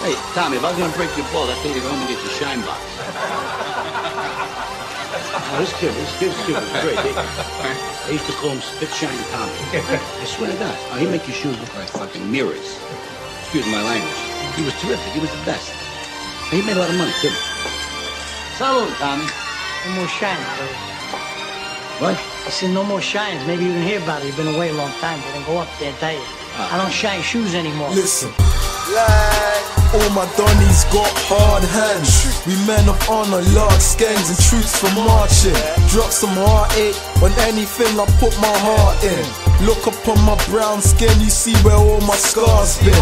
Hey, Tommy, if I was gonna break your balls, I'd tell you to go home and get your shine box. Oh, this kid, this kid, this kid was great. They, they used to call him Spit Shine Tommy. I swear to God. Oh, he'd make your shoes look like fucking mirrors. Excuse my language. He was terrific. He was the best. And he made a lot of money, too. Salud, Tommy. No more shines, bro. What? I said no more shines. Maybe you can hear about it. You've been away a long time. But then go up there and tell you. Ah. I don't shine shoes anymore. Listen. All my donnies got hard hands. We men of honor, large skanks and troops for marching. Drop some heartache eh, on anything I put my heart in. Look upon my brown skin, you see where all my scars been.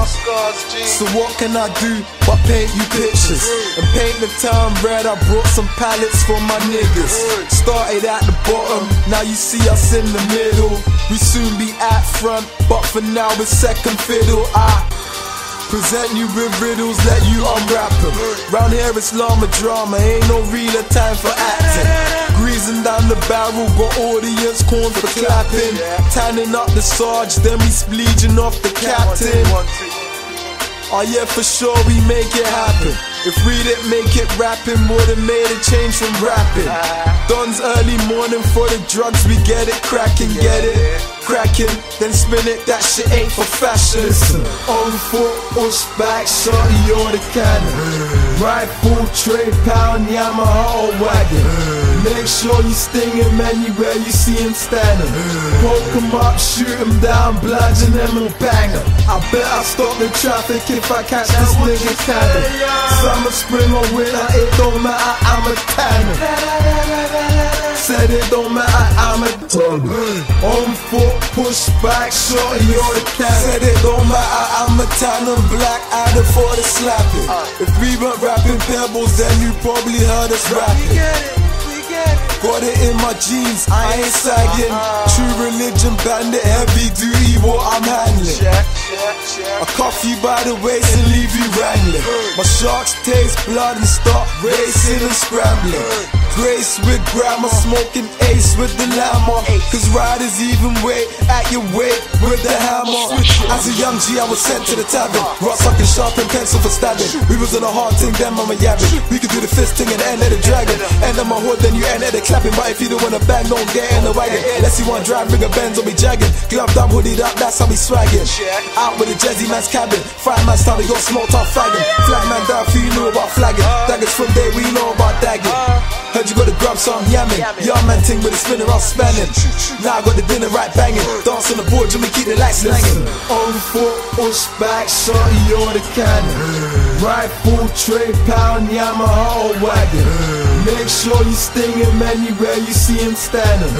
So what can I do but paint you pictures and paint the town red? I brought some palettes for my niggas. Started at the bottom, now you see us in the middle. We soon be at front, but for now it's second fiddle. I Present you with riddles, let you unwrap them. Round here it's llama drama, ain't no realer time for acting. Greasing down the barrel, got audience corn for clapping. Tanning up the sarge, then we spleeging off the captain. Oh yeah, for sure we make it happen. If we didn't make it rapping, would've made a change from rapping. Don's early morning for the drugs, we get it cracking, get it cracking, then spin it. That shit ain't for fashion. Listen, on foot, push back, shorty, you're the cannon. Rifle, trade pound, Yamaha or wagon. Make sure you sting him anywhere you see him standing. Poke him up, shoot him down, bludgeon him and bang him. I bet I stop the traffic if I catch this nigga cannon. Summer, spring or winter, it don't matter, I'm a cannon. Said it don't matter, I'm a tanner. On foot, push back, shorty, you're the cannon. Said it don't matter, I'm a tanner, black adder for the slapping. If we weren't rapping pebbles, then you probably heard us rapping. Got it in my jeans, I ain't sagging. True religion, bandit, heavy duty, what I'm handling. I cuff you by the waist and leave you wrangling. My sharks taste blood and start racing and scrambling. Grace with grammar, smoking ace with the llama. Cause riders even wait at your weight with the hammer. As a young G, I was sent to the tavern. Rock sucking sharp and pencil for stabbing. We was on a hard thing, then mama yabbing. We could do the fist thing and end at the dragon. End of my hood, then you end at the clapping. But if you don't wanna bang, don't get in the wagon. Let's see one drive, bring a Benz, don't be jagging. Gloved up, hoodied up, that's how we swagging. Out with the Jazzy man's cabin. Five man's time, we got smoked off flagging. Flag man down, for you know about flagging. Daggers from day, we know about dagging. Heard you got the grub, so I'm yamming. Young man ting with a spinner, I'm spanning. Now I got the dinner right banging. Dance on the board, Jimmy keep the lights slanging. On foot, push back, shorty, you're the cannon. Rifle, trade pound, Yamaha wagon. Make sure you sting him anywhere you see him standing.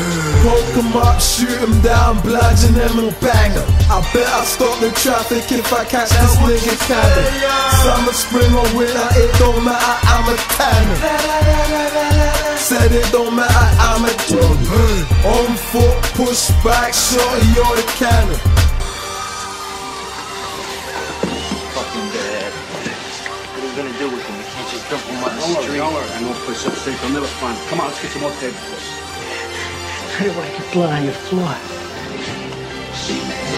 Poke him up, shoot him down, bludgeon him and bang him. I bet I stop the traffic if I catch this nigga cannon. Summer, spring or winter, it don't matter, I'm a cannon. Said it don't matter, I'm a dog. On foot, push back, shorty, you're the cannon. Gonna do with him? You can't just dump him on the Don't worry, street. don't worry. I know a place upstate they'll never find. Come on, let's get some more tables. I don't like your blood on your floor. See, man.